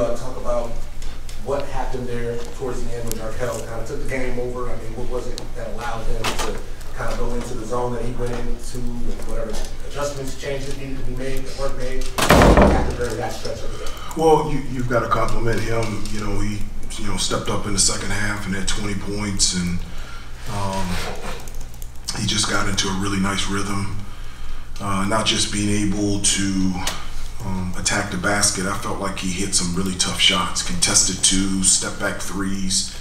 uh, talk about what happened there towards the end when Jarkel kind of took the game over? I mean, what was it that allowed him to kind of go into the zone that he went into, and whatever adjustments, changes needed to be made, that weren't made after that stretch of the game? Well, you, you've got to compliment him. You know, he you know stepped up in the second half and had 20 points, and um, he just got into a really nice rhythm. Uh, not just being able to um, attack the basket, I felt like he hit some really tough shots, contested twos, step back threes,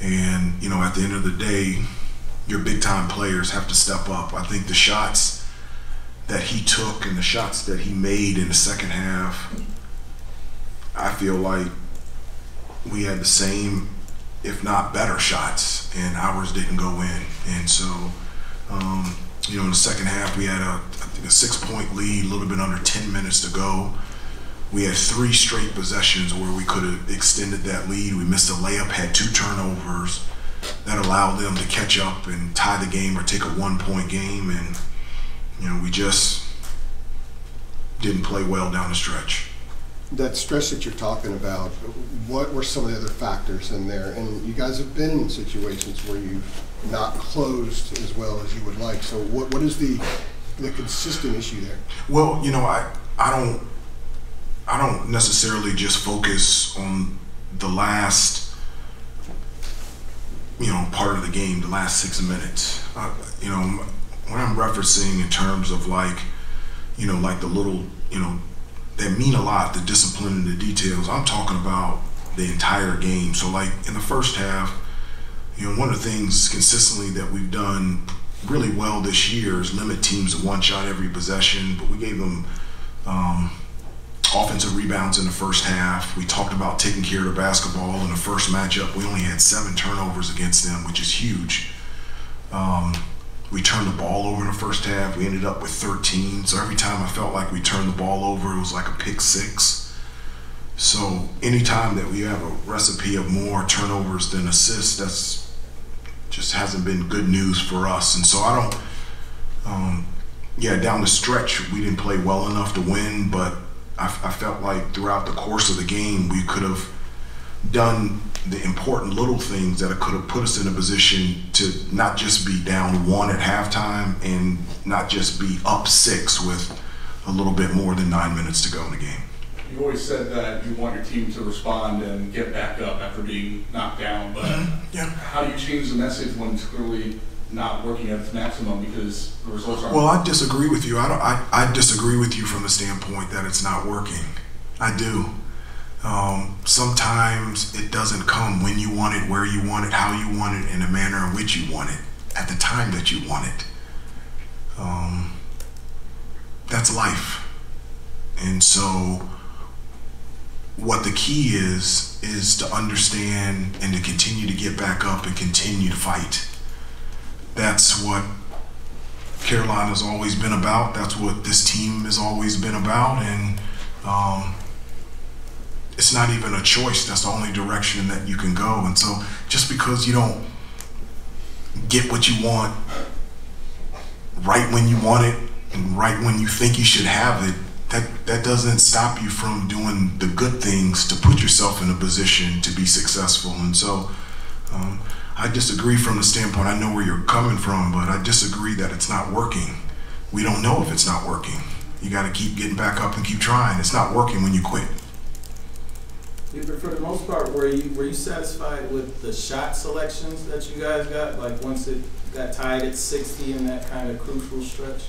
and you know at the end of the day, your big time players have to step up. I think the shots that he took and the shots that he made in the second half, I feel like we had the same, if not better, shots, and ours didn't go in. And so, um, you know, in the second half, we had a, I think a six point lead, a little bit under 10 minutes to go. We had three straight possessions where we could have extended that lead. We missed a layup, had two turnovers that allowed them to catch up and tie the game or take a one point game. And, you know, we just didn't play well down the stretch. That stretch that you're talking about, what were some of the other factors in there? And you guys have been in situations where you've not closed as well as you would like. So what, what is the, the consistent issue there? Well, you know, I, I don't I don't necessarily just focus on the last you know part of the game, the last six minutes. You know, when I'm referencing in terms of like you know like the little you know that mean a lot, the discipline and the details. I'm talking about the entire game. So like in the first half, you know, one of the things consistently that we've done really well this year is limit teams to one shot every possession, but we gave them um, offensive rebounds in the first half. We talked about taking care of the basketball in the first matchup. We only had seven turnovers against them, which is huge. Um, we turned the ball over in the first half. We ended up with 13. So every time I felt like we turned the ball over, it was like a pick six. So anytime that we have a recipe of more turnovers than assists, that's just hasn't been good news for us. And so I don't, um, yeah, down the stretch, we didn't play well enough to win, but I, I felt like throughout the course of the game, we could have done the important little things that could have put us in a position to not just be down one at halftime and not just be up six with a little bit more than nine minutes to go in the game. You always said that you want your team to respond and get back up after being knocked down, but Yeah. how do you change the message when it's clearly not working at its maximum because the results aren't? Well, I disagree with you. I don't. I, I disagree with you from the standpoint that it's not working. I do. Um, sometimes it doesn't come when you want it, where you want it, how you want it, in the manner in which you want it, at the time that you want it. Um, that's life. And so, what the key is, is to understand and to continue to get back up and continue to fight. That's what Carolina's always been about. That's what this team has always been about. And, um, it's not even a choice. That's the only direction that you can go. And so just because you don't get what you want right when you want it and right when you think you should have it, that, that doesn't stop you from doing the good things to put yourself in a position to be successful. And so um, I disagree from the standpoint, I know where you're coming from, but I disagree that it's not working. We don't know if it's not working. You got to keep getting back up and keep trying. It's not working when you quit. Yeah, but for the most part, were you were you satisfied with the shot selections that you guys got? Like once it got tied at 60 in that kind of crucial stretch.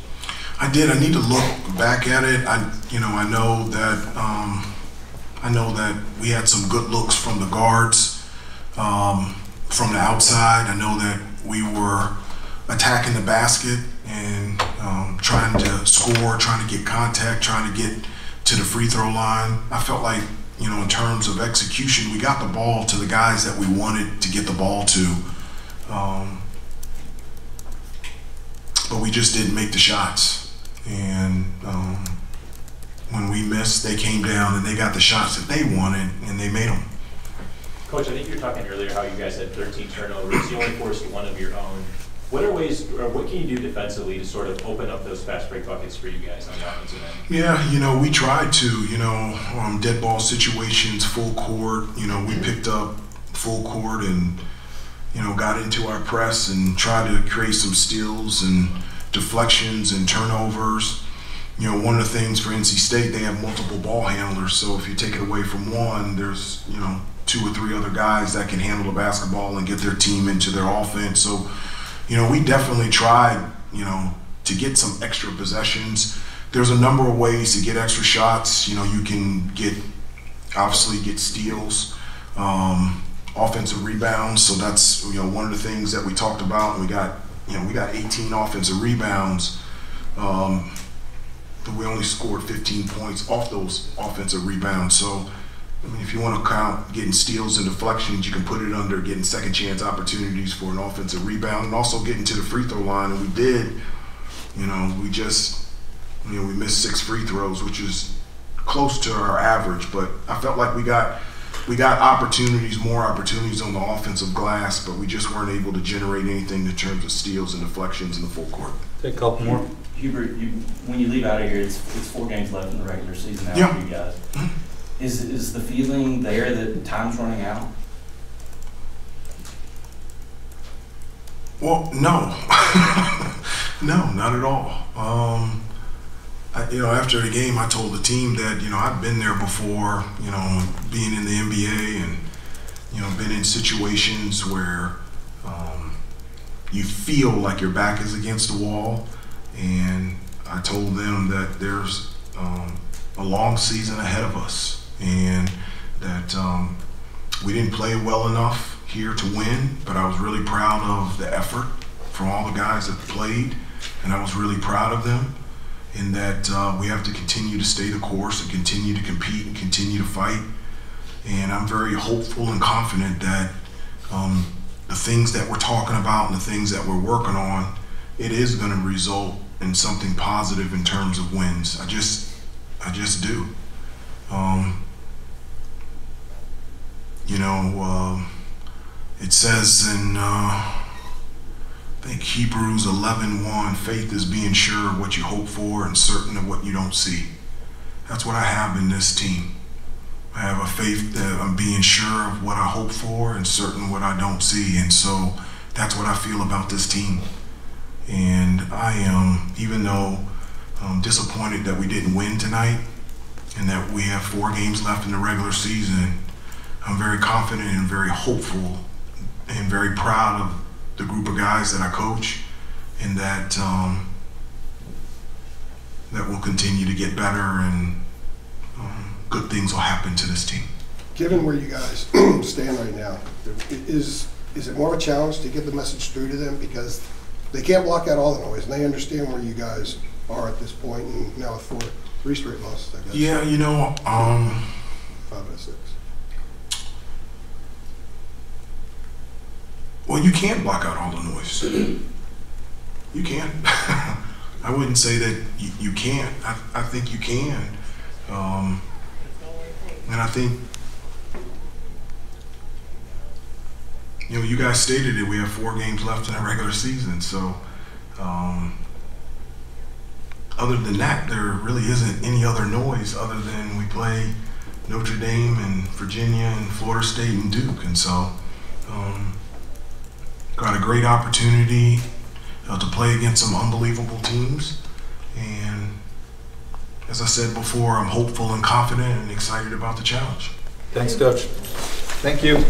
I did. I need to look back at it. I, you know, I know that um, I know that we had some good looks from the guards um, from the outside. I know that we were attacking the basket and um, trying to score, trying to get contact, trying to get to the free throw line. I felt like you know, in terms of execution, we got the ball to the guys that we wanted to get the ball to. Um, but we just didn't make the shots. And um, when we missed, they came down and they got the shots that they wanted and they made them. Coach, I think you were talking earlier how you guys had 13 turnovers. You only forced one of your own. What are ways, or what can you do defensively to sort of open up those fast break buckets for you guys on the offensive end? Yeah, you know, we tried to, you know, um, dead ball situations, full court. You know, we picked up full court and, you know, got into our press and tried to create some steals and deflections and turnovers. You know, one of the things for NC State, they have multiple ball handlers. So if you take it away from one, there's, you know, two or three other guys that can handle the basketball and get their team into their offense. So, you know, we definitely tried, you know, to get some extra possessions. There's a number of ways to get extra shots. You know, you can get obviously get steals, um, offensive rebounds. So that's you know one of the things that we talked about. We got you know we got 18 offensive rebounds. Um, but we only scored 15 points off those offensive rebounds. So I mean, if you want to count getting steals and deflections, you can put it under getting second chance opportunities for an offensive rebound and also getting to the free throw line. And we did. You know, we just, you know, we missed six free throws, which is close to our average. But I felt like we got, we got opportunities, more opportunities on the offensive glass, but we just weren't able to generate anything in terms of steals and deflections in the full court. Take a couple more. Hubert, you, when you leave out of here, it's, it's four games left in the regular season now Yeah. for you guys. Is, is the feeling there that time's running out? Well, no, no, not at all. Um, I, you know, after the game, I told the team that you know I've been there before. You know, being in the NBA and you know been in situations where um, you feel like your back is against the wall, and I told them that there's um, a long season ahead of us, and that um, we didn't play well enough here to win, but I was really proud of the effort from all the guys that played, and I was really proud of them. In that uh, we have to continue to stay the course and continue to compete and continue to fight. And I'm very hopeful and confident that um, the things that we're talking about and the things that we're working on, it is going to result in something positive in terms of wins. I just, I just do. Um, you know, um, it says in, uh, I think Hebrews 11:1, faith is being sure of what you hope for and certain of what you don't see. That's what I have in this team. I have a faith that I'm being sure of what I hope for and certain of what I don't see. And so that's what I feel about this team. And I am, even though I'm disappointed that we didn't win tonight and that we have four games left in the regular season, I'm very confident and very hopeful and very proud of the group of guys that I coach and that um, that will continue to get better and um, good things will happen to this team. Given where you guys stand right now, is, is it more of a challenge to get the message through to them? Because they can't block out all the noise, and they understand where you guys are at this point, and now with four, three straight losses, I guess. Yeah, you know, um, Five out of six. Well, you can't block out all the noise. You can. I wouldn't say that you, you can't. I, I think you can. Um, and I think, you know, you guys stated it. We have four games left in the regular season. So, um, other than that, there really isn't any other noise other than we play Notre Dame and Virginia and Florida State and Duke. And so, um, great opportunity uh, to play against some unbelievable teams. And as I said before, I'm hopeful and confident and excited about the challenge. Thanks, Coach. Thank you.